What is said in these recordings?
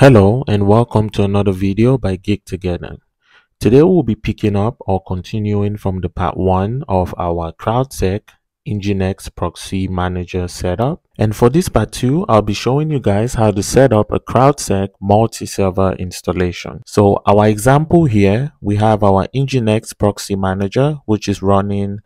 Hello and welcome to another video by Geek Together. Today we'll be picking up or continuing from the part 1 of our CrowdSec Nginx Proxy Manager setup. And for this part 2, I'll be showing you guys how to set up a CrowdSec multi-server installation. So our example here, we have our Nginx Proxy Manager, which is running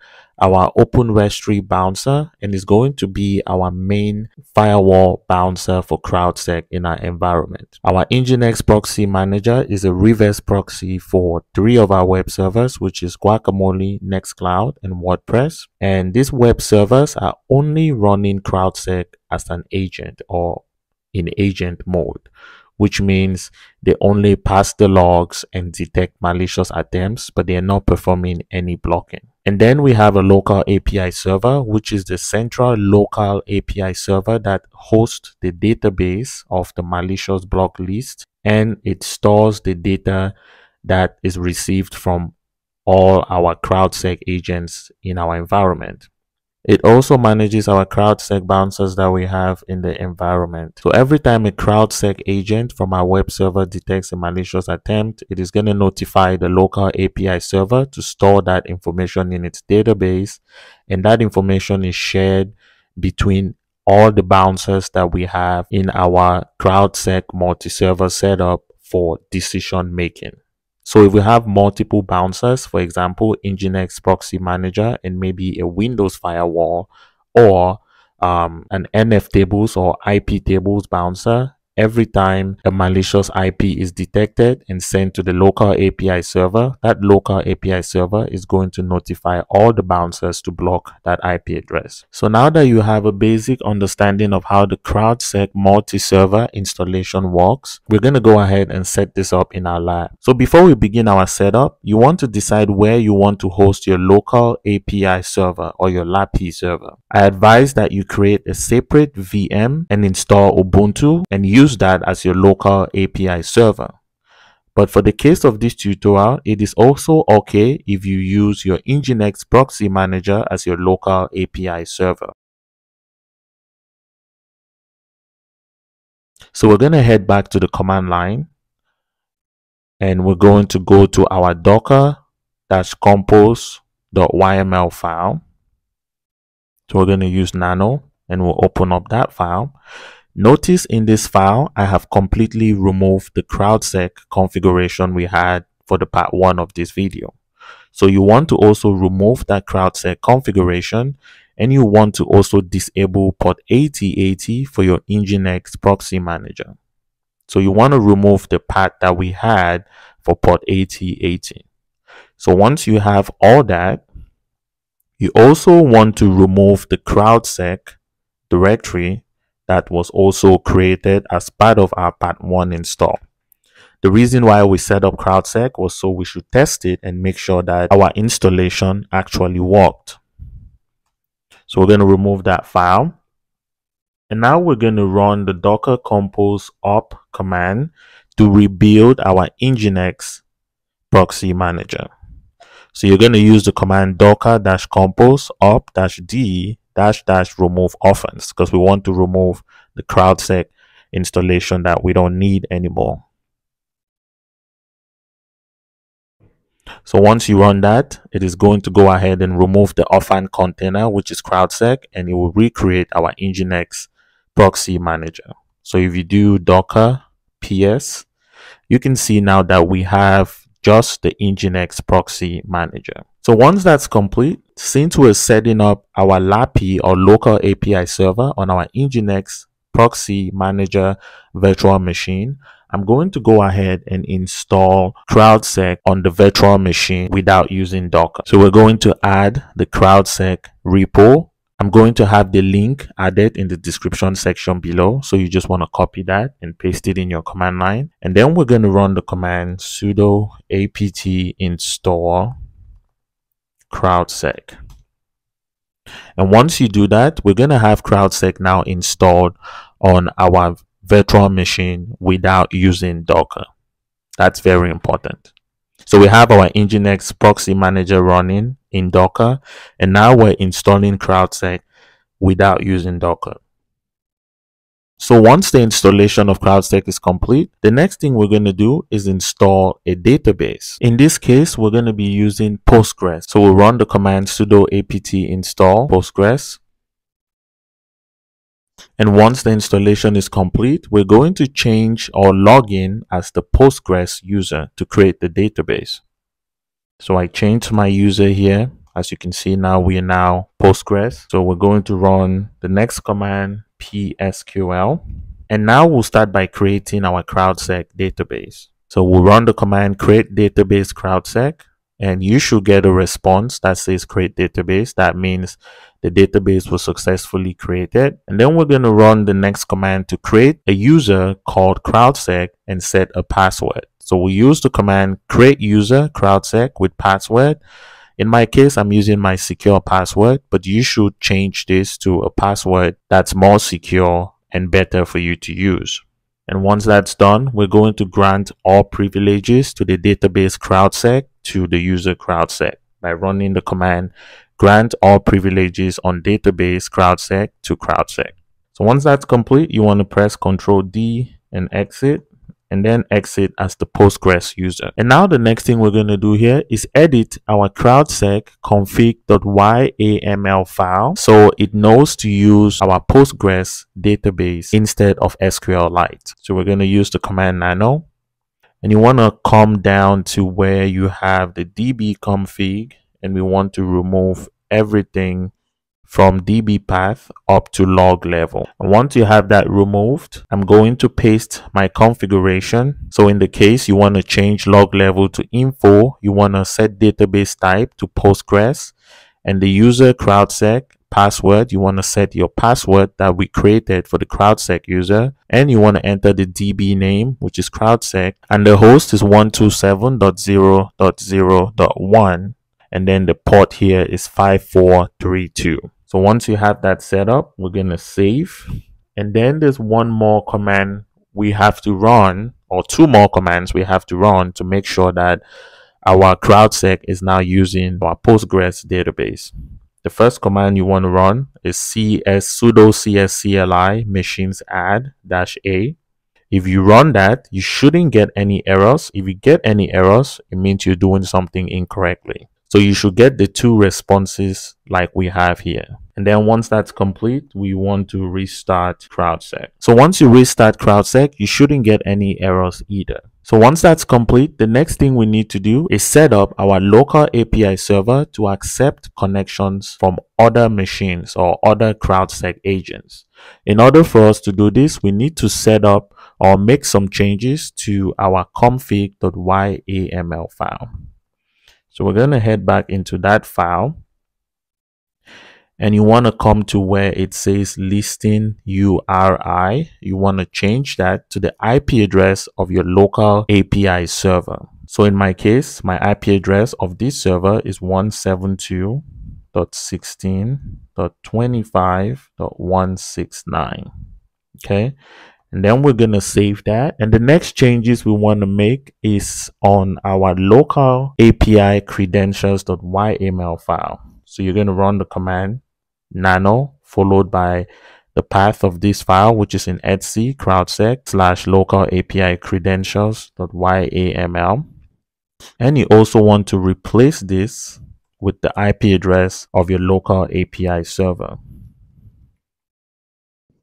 our OpenResty bouncer and is going to be our main firewall bouncer for CrowdSec in our environment. Our Nginx Proxy Manager is a reverse proxy for three of our web servers, which is Guacamole, Nextcloud, and WordPress. And these web servers are only running CrowdSec as an agent or in agent mode which means they only pass the logs and detect malicious attempts, but they are not performing any blocking. And then we have a local API server, which is the central local API server that hosts the database of the malicious block list and it stores the data that is received from all our CrowdSec agents in our environment. It also manages our CrowdSec bouncers that we have in the environment. So every time a CrowdSec agent from our web server detects a malicious attempt, it is going to notify the local API server to store that information in its database. And that information is shared between all the bouncers that we have in our CrowdSec multi-server setup for decision making. So if we have multiple bouncers, for example, Nginx Proxy Manager and maybe a Windows firewall or um, an NF tables or IP tables bouncer, every time a malicious IP is detected and sent to the local API server, that local API server is going to notify all the bouncers to block that IP address. So now that you have a basic understanding of how the CrowdSec multi-server installation works, we're going to go ahead and set this up in our lab. So before we begin our setup, you want to decide where you want to host your local API server or your LAPI server. I advise that you create a separate VM and install Ubuntu and use use that as your local API server. But for the case of this tutorial, it is also okay if you use your Nginx Proxy Manager as your local API server. So we're going to head back to the command line and we're going to go to our docker-compose.yml file. So we're going to use nano and we'll open up that file. Notice in this file, I have completely removed the CrowdSec configuration we had for the part one of this video. So you want to also remove that CrowdSec configuration and you want to also disable port 8080 for your Nginx proxy manager. So you want to remove the part that we had for port 8080. So once you have all that, you also want to remove the CrowdSec directory that was also created as part of our part 1 install. The reason why we set up CrowdSec was so we should test it and make sure that our installation actually worked. So we're going to remove that file. And now we're going to run the docker compose up command to rebuild our Nginx proxy manager. So you're going to use the command docker-compose up-d dash dash remove orphans because we want to remove the CrowdSec installation that we don't need anymore. So once you run that, it is going to go ahead and remove the orphan container, which is CrowdSec, and it will recreate our Nginx proxy manager. So if you do docker ps, you can see now that we have just the Nginx proxy manager. So once that's complete, since we're setting up our LAPI or local API server on our Nginx proxy manager virtual machine, I'm going to go ahead and install CrowdSec on the virtual machine without using Docker. So we're going to add the CrowdSec repo. I'm going to have the link added in the description section below. So you just want to copy that and paste it in your command line. And then we're going to run the command sudo apt install CrowdSec. And once you do that, we're going to have CrowdSec now installed on our virtual machine without using Docker. That's very important. So we have our Nginx proxy manager running in Docker, and now we're installing CrowdSec without using Docker. So once the installation of CrowdSec is complete, the next thing we're going to do is install a database. In this case, we're going to be using Postgres. So we'll run the command sudo apt install Postgres. And once the installation is complete, we're going to change our login as the Postgres user to create the database. So I changed my user here. As you can see now, we are now Postgres. So we're going to run the next command, psql. And now we'll start by creating our CrowdSec database. So we'll run the command create database CrowdSec and you should get a response that says create database. That means the database was successfully created. And then we're going to run the next command to create a user called CrowdSec and set a password. So we use the command create user CrowdSec with password. In my case, I'm using my secure password, but you should change this to a password that's more secure and better for you to use. And once that's done, we're going to grant all privileges to the database CrowdSec to the user CrowdSec by running the command grant all privileges on database CrowdSec to CrowdSec. So once that's complete, you want to press Ctrl D and exit and then exit as the Postgres user. And now the next thing we're going to do here is edit our CrowdSec config.yaml file so it knows to use our Postgres database instead of SQLite. So we're going to use the command nano and you want to come down to where you have the db config and we want to remove everything from db path up to log level. Once you have that removed, I'm going to paste my configuration. So in the case you want to change log level to info, you want to set database type to Postgres and the user CrowdSec password, you want to set your password that we created for the CrowdSec user and you want to enter the DB name, which is CrowdSec and the host is 127.0.0.1 and then the port here is 5432. So once you have that set up, we're going to save. And then there's one more command we have to run or two more commands we have to run to make sure that our CrowdSec is now using our Postgres database. The first command you want to run is cs sudo cscli machines add dash a. If you run that, you shouldn't get any errors. If you get any errors, it means you're doing something incorrectly. So you should get the two responses like we have here. And then once that's complete, we want to restart CrowdSec. So once you restart CrowdSec, you shouldn't get any errors either. So once that's complete, the next thing we need to do is set up our local API server to accept connections from other machines or other CrowdSec agents. In order for us to do this, we need to set up or make some changes to our config.yaml file. So we're going to head back into that file and you want to come to where it says listen URI. You want to change that to the IP address of your local API server. So in my case, my IP address of this server is 172.16.25.169. Okay. And then we're going to save that. And the next changes we want to make is on our local API credentials.yml file. So you're going to run the command nano followed by the path of this file, which is in etc crowdsec slash local API credentials.yaml. And you also want to replace this with the IP address of your local API server.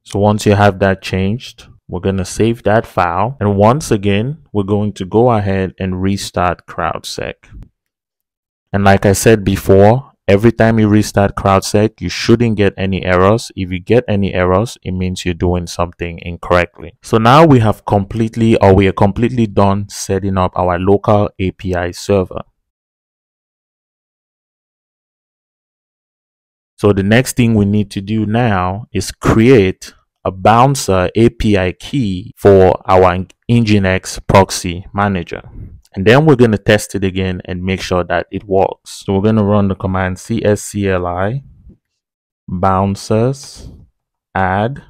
So once you have that changed, we're going to save that file. And once again, we're going to go ahead and restart CrowdSec. And like I said before, every time you restart CrowdSec, you shouldn't get any errors. If you get any errors, it means you're doing something incorrectly. So now we have completely or we are completely done setting up our local API server. So the next thing we need to do now is create a bouncer API key for our Nginx proxy manager. And then we're going to test it again and make sure that it works. So we're going to run the command cscli bouncers add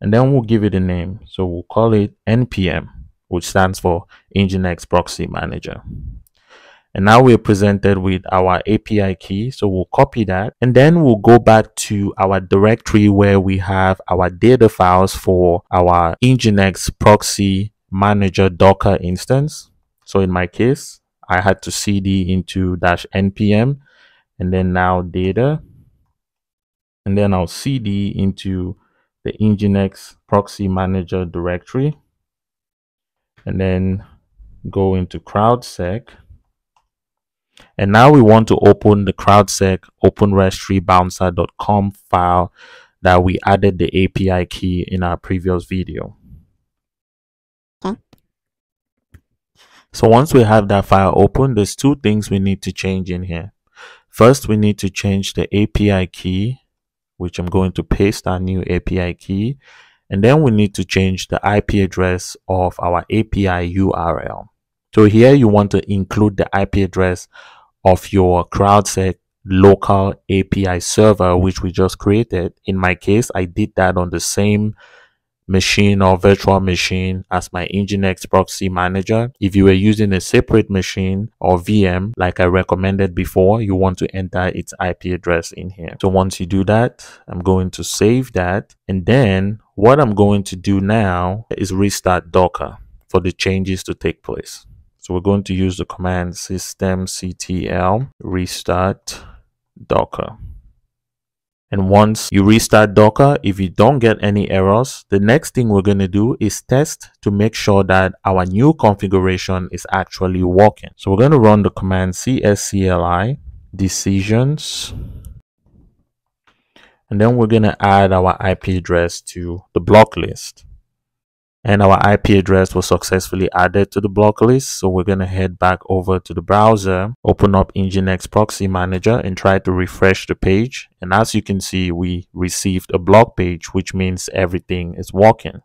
and then we'll give it a name. So we'll call it npm, which stands for Nginx proxy manager. And now we're presented with our API key. So we'll copy that and then we'll go back to our directory where we have our data files for our Nginx proxy manager Docker instance. So in my case, I had to cd into dash npm and then now data. And then I'll cd into the Nginx proxy manager directory and then go into CrowdSec. And now we want to open the CrowdSec openrestybouncer.com file that we added the API key in our previous video. So once we have that file open, there's two things we need to change in here. First, we need to change the API key, which I'm going to paste our new API key. And then we need to change the IP address of our API URL. So here you want to include the IP address of your CrowdSec local API server, which we just created. In my case, I did that on the same machine or virtual machine as my Nginx proxy manager. If you were using a separate machine or VM, like I recommended before, you want to enter its IP address in here. So once you do that, I'm going to save that. And then what I'm going to do now is restart Docker for the changes to take place. So we're going to use the command systemctl restart docker. And once you restart Docker, if you don't get any errors, the next thing we're going to do is test to make sure that our new configuration is actually working. So we're going to run the command cscli decisions. And then we're going to add our IP address to the block list and our IP address was successfully added to the block list. So we're going to head back over to the browser, open up Nginx Proxy Manager and try to refresh the page. And as you can see, we received a block page, which means everything is working.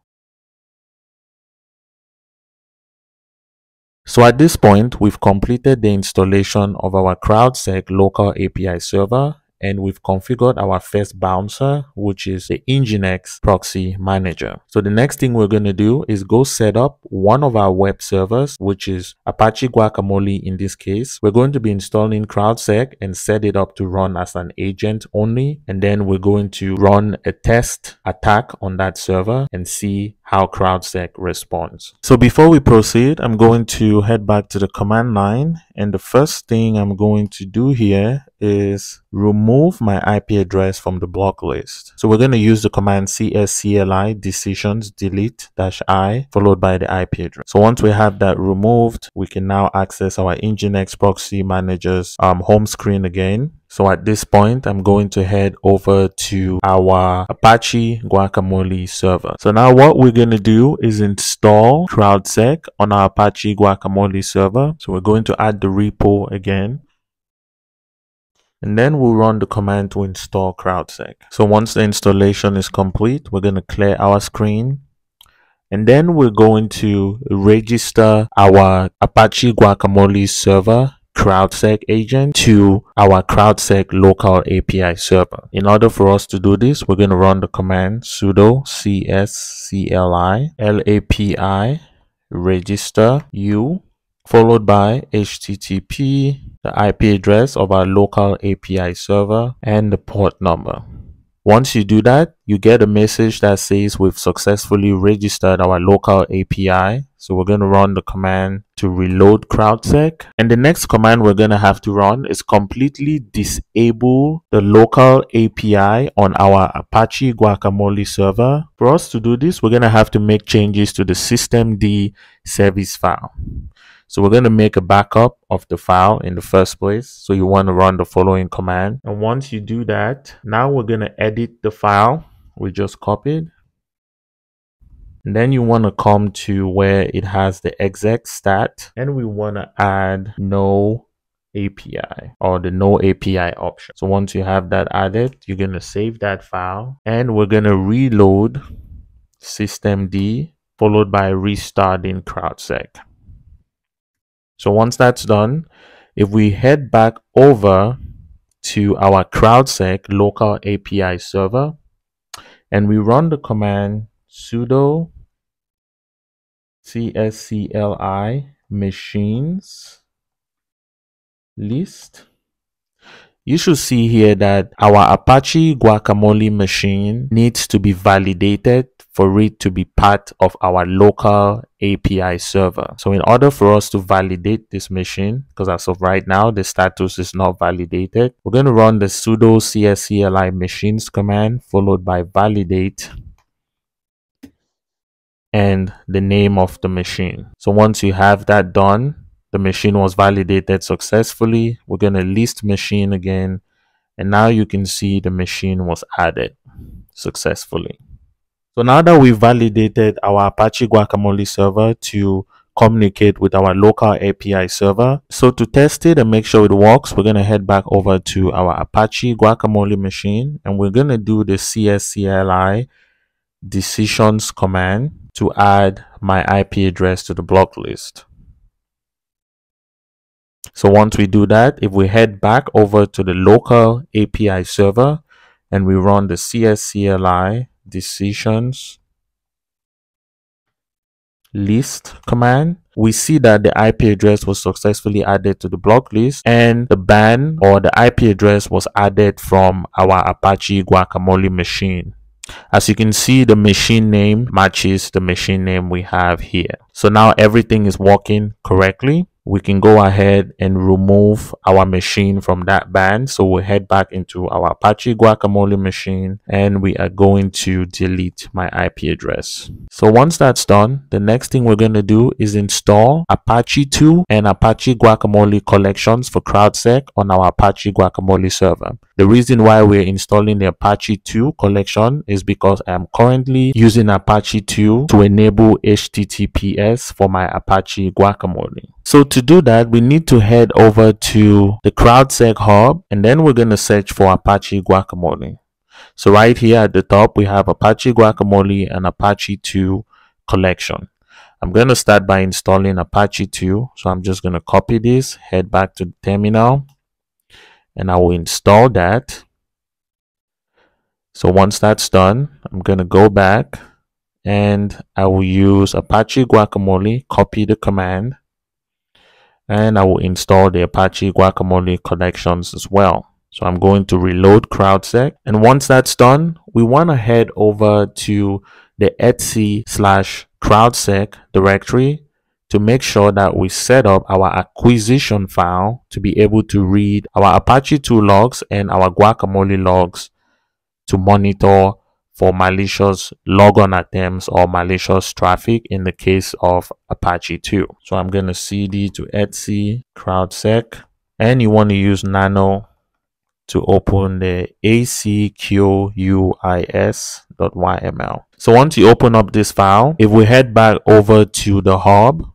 So at this point, we've completed the installation of our CrowdSec local API server and we've configured our first bouncer, which is the Nginx proxy manager. So the next thing we're going to do is go set up one of our web servers, which is Apache Guacamole in this case. We're going to be installing CrowdSec and set it up to run as an agent only. And then we're going to run a test attack on that server and see how CrowdSec responds. So before we proceed, I'm going to head back to the command line. And the first thing I'm going to do here is remove my IP address from the block list. So we're going to use the command cscli decisions delete dash i followed by the IP address. So once we have that removed, we can now access our Nginx proxy manager's um, home screen again. So at this point, I'm going to head over to our Apache Guacamole server. So now what we're going to do is install CrowdSec on our Apache Guacamole server. So we're going to add the repo again and then we'll run the command to install CrowdSec. So once the installation is complete, we're going to clear our screen and then we're going to register our Apache Guacamole server CrowdSec agent to our CrowdSec local API server. In order for us to do this, we're going to run the command sudo cscli lapi register u followed by http the IP address of our local API server, and the port number. Once you do that, you get a message that says we've successfully registered our local API. So we're going to run the command to reload CrowdSec. And the next command we're going to have to run is completely disable the local API on our Apache Guacamole server. For us to do this, we're going to have to make changes to the systemd service file. So we're going to make a backup of the file in the first place. So you want to run the following command. And once you do that, now we're going to edit the file we just copied. And then you want to come to where it has the ExecStart and we want to add no API or the no API option. So once you have that added, you're going to save that file and we're going to reload systemd followed by restarting CrowdSec. So once that's done, if we head back over to our CrowdSec local API server and we run the command sudo cscli machines list you should see here that our Apache Guacamole machine needs to be validated for it to be part of our local API server. So in order for us to validate this machine, because as of right now, the status is not validated, we're going to run the sudo cscli machines command followed by validate and the name of the machine. So once you have that done, the machine was validated successfully. We're going to list machine again. And now you can see the machine was added successfully. So now that we've validated our Apache Guacamole server to communicate with our local API server. So to test it and make sure it works, we're going to head back over to our Apache Guacamole machine and we're going to do the cscli decisions command to add my IP address to the block list. So once we do that, if we head back over to the local API server and we run the cscli decisions list command, we see that the IP address was successfully added to the block list and the ban or the IP address was added from our Apache Guacamole machine. As you can see, the machine name matches the machine name we have here. So now everything is working correctly we can go ahead and remove our machine from that band. So we'll head back into our Apache Guacamole machine and we are going to delete my IP address. So once that's done, the next thing we're going to do is install Apache 2 and Apache Guacamole collections for CrowdSec on our Apache Guacamole server. The reason why we're installing the Apache 2 collection is because I'm currently using Apache 2 to enable HTTPS for my Apache Guacamole. So to do that, we need to head over to the CrowdSec hub and then we're going to search for Apache Guacamole. So right here at the top, we have Apache Guacamole and Apache 2 collection. I'm going to start by installing Apache 2. So I'm just going to copy this, head back to the terminal and I will install that. So once that's done, I'm going to go back and I will use Apache Guacamole, copy the command, and I will install the Apache Guacamole collections as well. So I'm going to reload CrowdSec. And once that's done, we want to head over to the etc slash CrowdSec directory to make sure that we set up our acquisition file to be able to read our Apache 2 logs and our Guacamole logs to monitor for malicious logon attempts or malicious traffic in the case of Apache 2. So I'm going to cd to etc CrowdSec and you want to use nano to open the acquis.yml. So once you open up this file, if we head back over to the hub,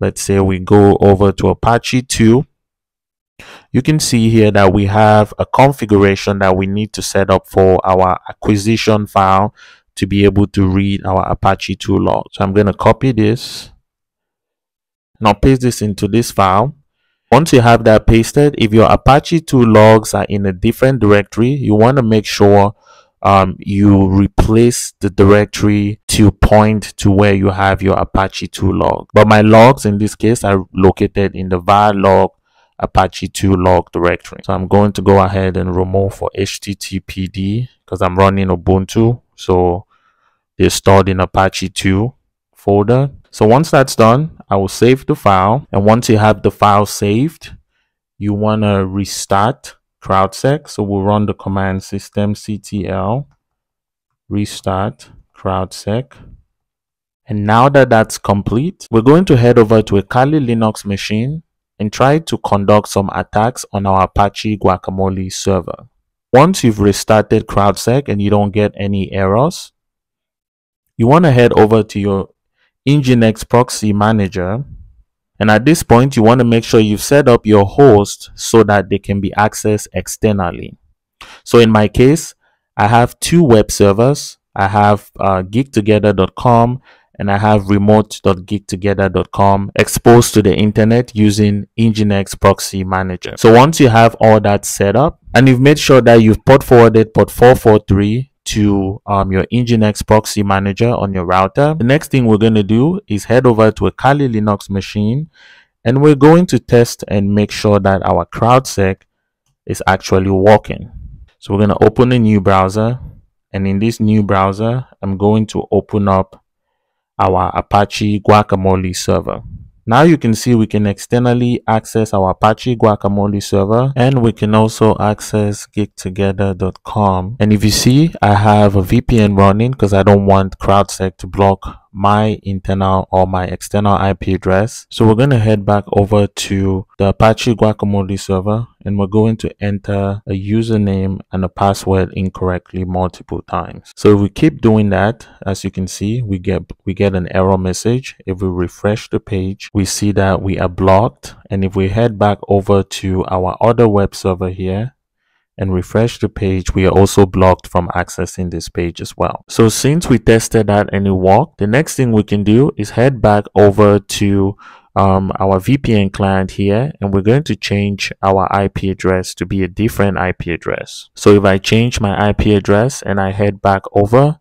let's say we go over to Apache 2 you can see here that we have a configuration that we need to set up for our acquisition file to be able to read our Apache 2 log. So I'm going to copy this. Now paste this into this file. Once you have that pasted, if your Apache 2 logs are in a different directory, you want to make sure um, you replace the directory to point to where you have your Apache 2 log. But my logs in this case are located in the var log Apache 2 log directory. So I'm going to go ahead and remove for HTTPD because I'm running Ubuntu. So they're stored in Apache 2 folder. So once that's done, I will save the file. And once you have the file saved, you want to restart CrowdSec. So we'll run the command systemctl restart CrowdSec. And now that that's complete, we're going to head over to a Kali Linux machine and try to conduct some attacks on our Apache Guacamole server. Once you've restarted CrowdSec and you don't get any errors, you want to head over to your Nginx proxy manager. And at this point, you want to make sure you've set up your host so that they can be accessed externally. So in my case, I have two web servers. I have uh, geektogether.com and I have remote.geektogether.com exposed to the internet using Nginx proxy manager. So once you have all that set up and you've made sure that you've port forwarded port 443 to um, your Nginx proxy manager on your router, the next thing we're going to do is head over to a Kali Linux machine and we're going to test and make sure that our CrowdSec is actually working. So we're going to open a new browser and in this new browser, I'm going to open up our Apache Guacamole server. Now you can see we can externally access our Apache Guacamole server and we can also access geektogether.com. And if you see, I have a VPN running because I don't want CrowdSec to block my internal or my external IP address. So we're going to head back over to the Apache Guacamole server and we're going to enter a username and a password incorrectly multiple times. So if we keep doing that, as you can see, we get we get an error message. If we refresh the page, we see that we are blocked. And if we head back over to our other web server here, and refresh the page, we are also blocked from accessing this page as well. So since we tested that and it worked, the next thing we can do is head back over to um, our VPN client here and we're going to change our IP address to be a different IP address. So if I change my IP address and I head back over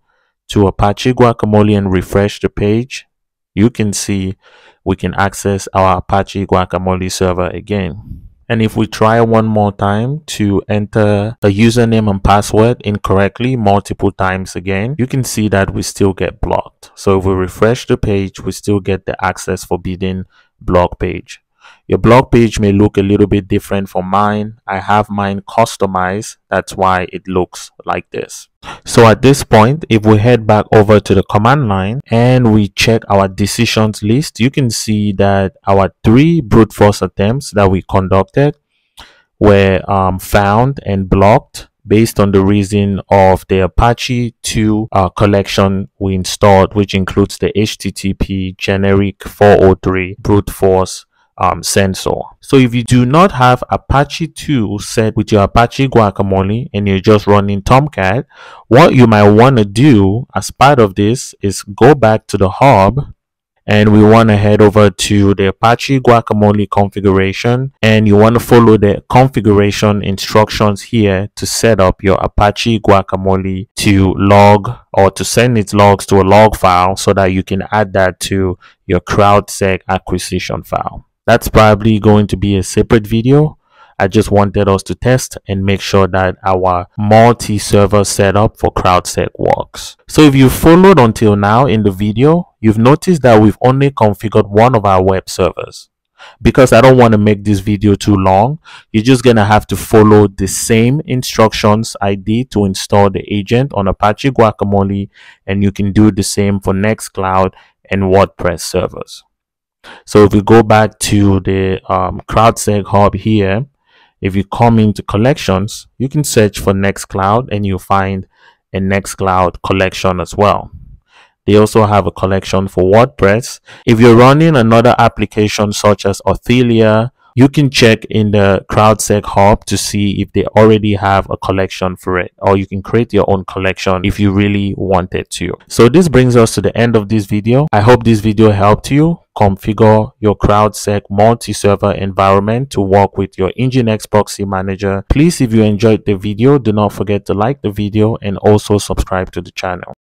to Apache Guacamole and refresh the page, you can see we can access our Apache Guacamole server again. And if we try one more time to enter a username and password incorrectly multiple times again, you can see that we still get blocked. So if we refresh the page, we still get the access forbidden block page. Your blog page may look a little bit different from mine. I have mine customized. That's why it looks like this. So at this point, if we head back over to the command line and we check our decisions list, you can see that our three brute force attempts that we conducted were um, found and blocked based on the reason of the Apache 2 uh, collection we installed, which includes the HTTP generic 403 brute force um, sensor. So if you do not have Apache 2 set with your Apache Guacamole and you're just running Tomcat, what you might want to do as part of this is go back to the hub and we want to head over to the Apache Guacamole configuration and you want to follow the configuration instructions here to set up your Apache Guacamole to log or to send its logs to a log file so that you can add that to your CrowdSec acquisition file. That's probably going to be a separate video. I just wanted us to test and make sure that our multi-server setup for CrowdSec works. So if you followed until now in the video, you've noticed that we've only configured one of our web servers. Because I don't want to make this video too long, you're just going to have to follow the same instructions I did to install the agent on Apache Guacamole and you can do the same for Nextcloud and WordPress servers. So if we go back to the um, CrowdSec hub here, if you come into collections, you can search for Nextcloud and you'll find a Nextcloud collection as well. They also have a collection for WordPress. If you're running another application such as Authelia, you can check in the CrowdSec hub to see if they already have a collection for it, or you can create your own collection if you really wanted to. So this brings us to the end of this video. I hope this video helped you configure your CrowdSec multi-server environment to work with your Nginx proxy manager. Please, if you enjoyed the video, do not forget to like the video and also subscribe to the channel.